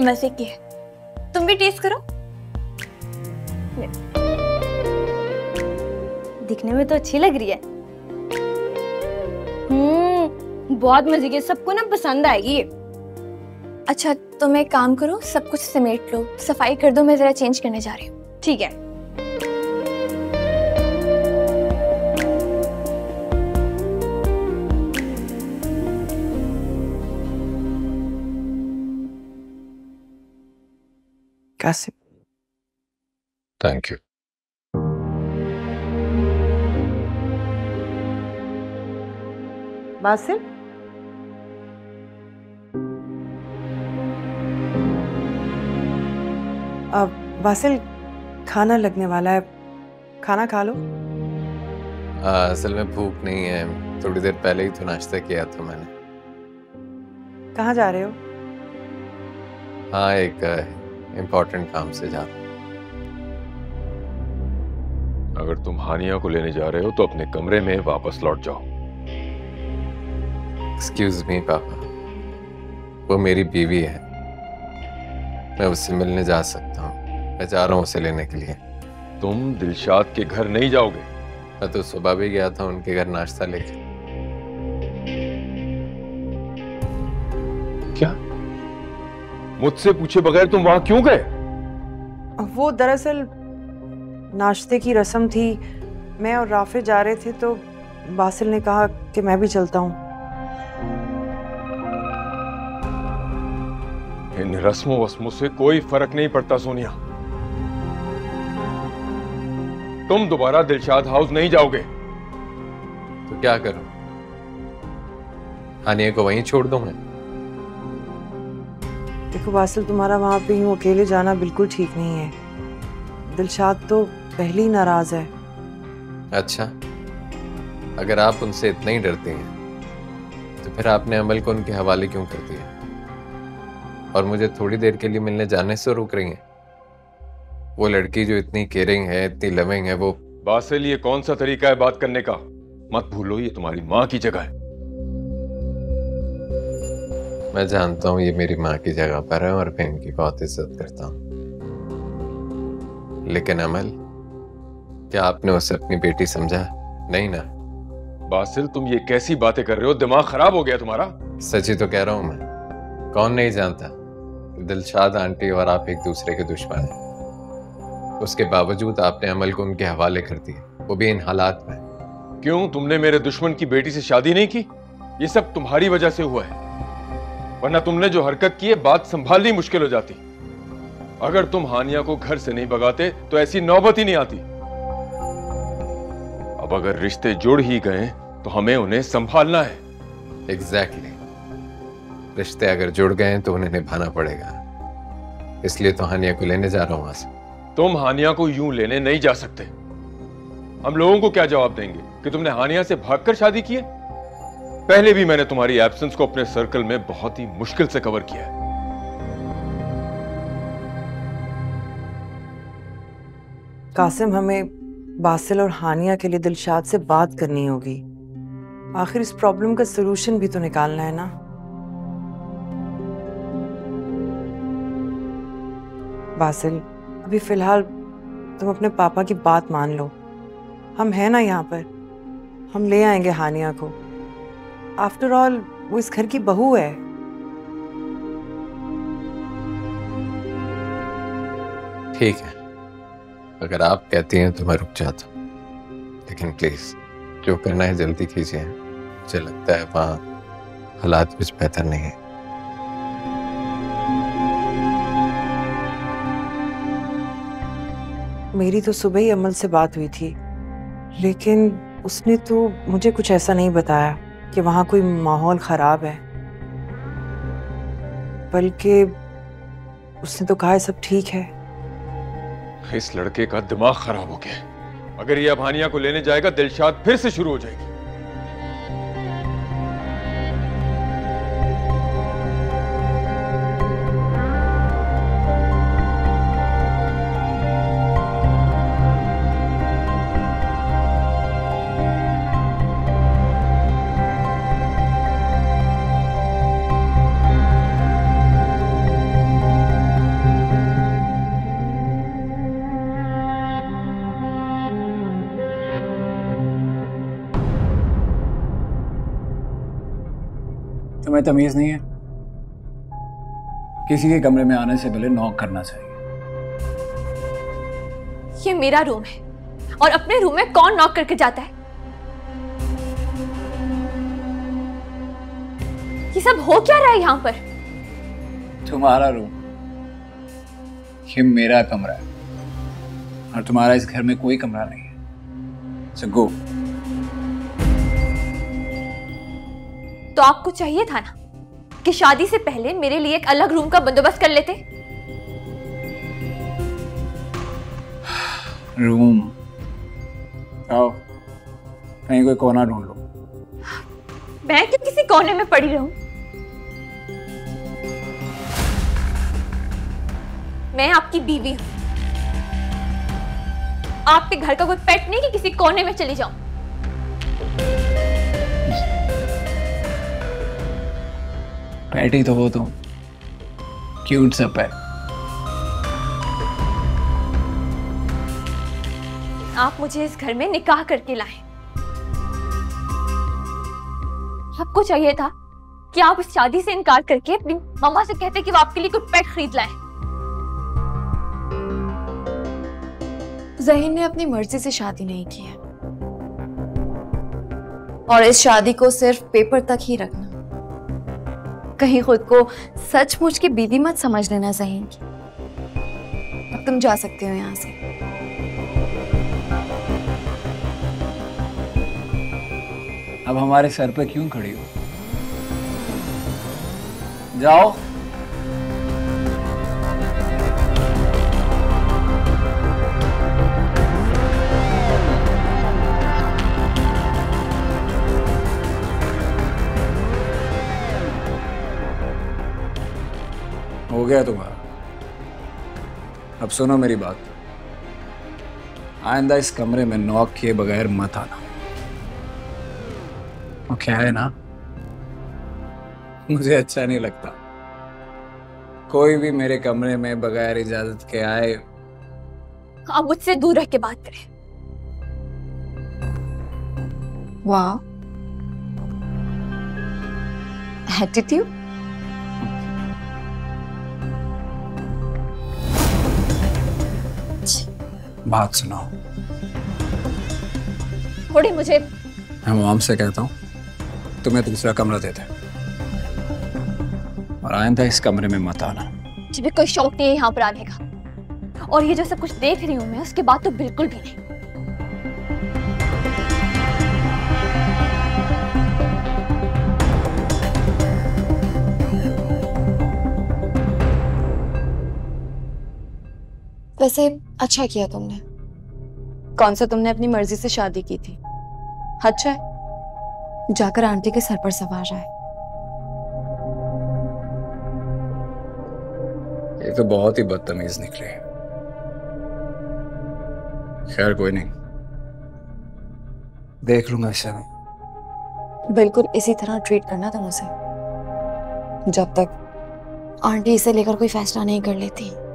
मज़े की है तुम भी टेस्ट करो। दिखने में तो अच्छी लग रही है। हम्म बहुत मज़े की सबको ना पसंद आएगी अच्छा तुम एक काम करो सब कुछ समेट लो। सफ़ाई कर दो मैं जरा चेंज करने जा रही हूँ। ठीक है। कासिम थैंक यू बासिल अब बासिल खाना लगने वाला है. खाना खा लो. आ, असल में भूख नहीं है. थोड़ी देर पहले ही तो नाश्ता किया था मैंने. कहाँ जा रहे हो? हाँ एक इम्पोर्टेंट काम से जा अगर तुम हानिया को लेने जा रहे हो तो अपने कमरे में वापस लौट जाओ। एक्सक्यूज मी पापा। वो मेरी बीवी है। मैं उससे मिलने जा सकता हूँ। मैं जा रहा हूँ उसे लेने के लिए। तुम दिलशाद के घर नहीं जाओगे। मैं तो सुबह भी गया था उनके घर नाश्ता लेके। मुझसे पूछे बगैर तुम वहाँ क्यों गए? वो दरअसल नाश्ते की रस्म थी। मैं और राफे जा रहे थे तो बासिल ने कहा कि मैं भी चलता हूँ। इन रस्मों वस्मों से कोई फ़र्क नहीं पड़ता सोनिया। तुम दोबारा दिलशाद हाउस नहीं जाओगे। तो क्या करूँ? हानिया को वहीं छोड़ दो मैं? देखो बासिल तुम्हारा वहाँ पे यूँ अकेले जाना बिल्कुल ठीक नहीं है। दिलशाद तो पहले ही नाराज़ है। अच्छा। अगर आप उनसे इतना ही डरते हैं तो फिर आपने अमल को उनके हवाले क्यों कर दिया? और मुझे थोड़ी देर के लिए मिलने जाने से रोक रही हैं। वो लड़की जो इतनी केयरिंग है इतनी लविंग है वो बासिल ये कौन सा तरीका है बात करने का? मत भूलो ये तुम्हारी माँ की जगह है। मैं जानता हूँ ये मेरी माँ की जगह पर है और मैं इनकी बहुत इज़्ज़त करता हूँ। लेकिन अमल क्या आपने उसे अपनी बेटी समझा? नहीं ना। बासिल तुम ये कैसी बातें कर रहे हो? दिमाग खराब हो गया तुम्हारा। सच ही तो कह रहा हूँ मैं। कौन नहीं जानता? दिलशाद आंटी और आप एक दूसरे के दुश्मन हैं। उसके बावजूद आपने अमल को उनके हवाले कर दिया। वो भी इन हालात में। क्यों? तुमने मेरे दुश्मन की बेटी से शादी नहीं की? ये सब तुम्हारी वजह से हुआ है। वरना तुमने जो हरकत की है बात संभालनी मुश्किल हो जाती। अगर तुम हानिया को घर से नहीं भगाते तो ऐसी नौबत ही नहीं आती। अब अगर रिश्ते जुड़ ही गए तो हमें उन्हें संभालना है। Exactly exactly. रिश्ते अगर जुड़ गए तो उन्हें निभाना पड़ेगा। इसलिए तो हानिया को लेने जा रहा हूँ वहाँ से तुम हानिया को यूँ लेने नहीं जा सकते। हम लोगों को क्या जवाब देंगे कि तुमने हानिया से भागकर शादी की है? पहले भी मैंने तुम्हारी एब्सेंस को अपने सर्कल में बहुत ही मुश्किल से कवर किया है। कासिम, हमें बासिल और हानिया के लिए दिलशाद से बात करनी होगी। आखिर इस प्रॉब्लम का सलूशन भी तो निकालना है ना? बासिल, अभी फ़िलहाल तुम अपने पापा की बात मान लो। हम हैं ना यहाँ पर। हम ले आएँगे हानिया को। आफ्टर ऑल वो इस घर की बहू है। ठीक है। अगर आप कहती हैं तो मैं रुक जाता हूँ। लेकिन प्लीज़ जो करना है जल्दी कीजिए। मुझे लगता है वहाँ हालात कुछ बेहतर नहीं है। मेरी तो सुबह ही अमल से बात हुई थी। लेकिन उसने तो मुझे कुछ ऐसा नहीं बताया। कि वहाँ कोई माहौल ख़राब है। बल्कि उसने तो कहा है सब ठीक है। इस लड़के का दिमाग खराब हो गया। अगर ये अभानिया को लेने जाएगा, दिलशाद फिर से शुरू हो जाएगी। तुम्हें तमीज नहीं है। किसी के कमरे में आने से पहले नॉक करना चाहिए। ये मेरा रूम है। और अपने रूम में कौन नॉक करके जाता है? ये सब हो क्या रहा है यहाँ पर? तुम्हारा रूम ये मेरा कमरा है। और तुम्हारा इस घर में कोई कमरा नहीं है। सो गो तो आपको चाहिए था ना कि शादी से पहले मेरे लिए एक अलग रूम का बंदोबस्त कर लेते। रूम। आओ कहीं कोई कोना ढूंढ लो। मैं क्यों किसी कोने में पड़ी रहूँ? मैं आपकी बीवी हूँ। आपके घर का कोई पेट नहीं कि किसी कोने में चली जाऊँ। पैटी तो हो तुम क्यूट सा पैट आप मुझे इस घर में निकाह करके लाए। आपको चाहिए था कि आप इस शादी से इनकार करके अपनी मम्मा से कहते कि वो आपके लिए कुछ पेट खरीद लाए। जहीन ने अपनी मर्ज़ी से शादी नहीं की है। और इस शादी को सिर्फ़ पेपर तक ही रखना। कहीं खुद को सचमुच की बीवी मत समझ लेना चाहेंगी अब तुम जा सकते हो यहाँ से। अब हमारे सर पे क्यों खड़ी हो? जाओ। हो गया तुम्हारा। अब सुनो मेरी बात। आइंदा इस कमरे में नॉक किए बगैर मत आना। वो क्या है ना? मुझे अच्छा नहीं लगता। कोई भी मेरे कमरे में बगैर इजाज़त के आए। आप मुझसे दूर रह के बात करें। वाह। एटीट्यूड बात सुनाओ। थोड़ी मुझे मैं मोम से कहता हूँ तुम्हें दूसरा कमरा देते और आइंदा इस कमरे में मत आना। मुझे कोई शौक नहीं है यहाँ पर आने का। और ये जो सब कुछ देख रही हूँ मैं उसके बाद तो बिल्कुल भी नहीं। वैसे अच्छा किया तुमने। कौन सा तुमने अपनी मर्ज़ी से शादी की थी? अच्छा है? जाकर आंटी के सर पर सवार आए। ये तो बहुत ही बदतमीज निकले। खैर कोई नहीं। देख लूँगा इसे मैं। बिल्कुल इसी तरह ट्रीट करना तुम उसे। जब तक आंटी इसे लेकर कोई फैसला नहीं कर लेती।